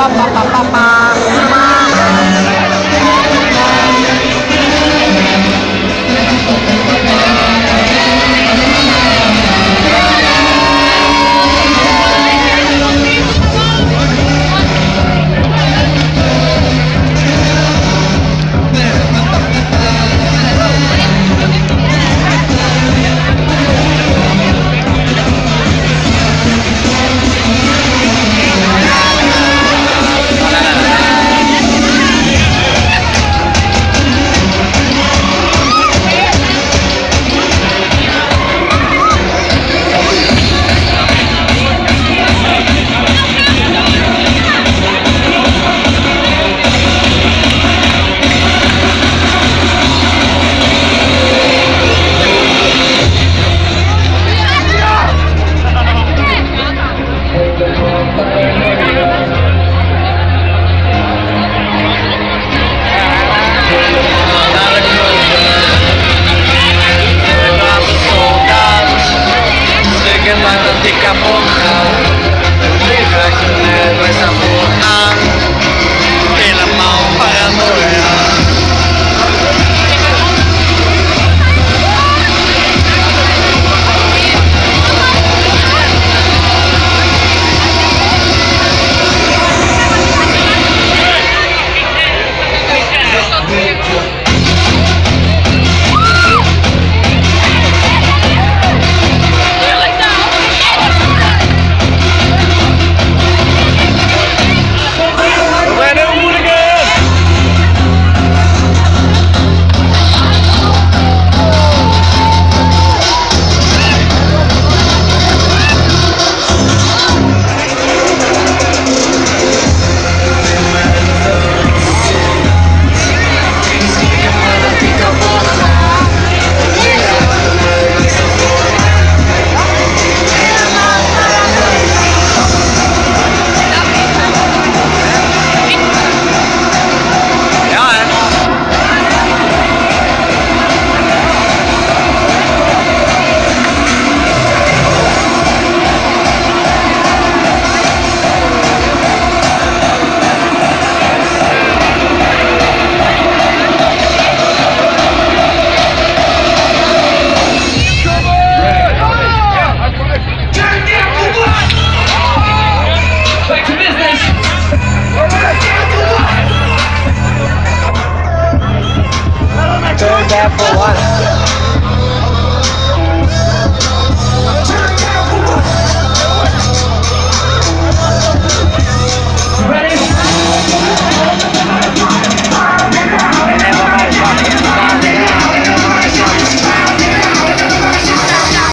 pa, pa, pa, pa, pa.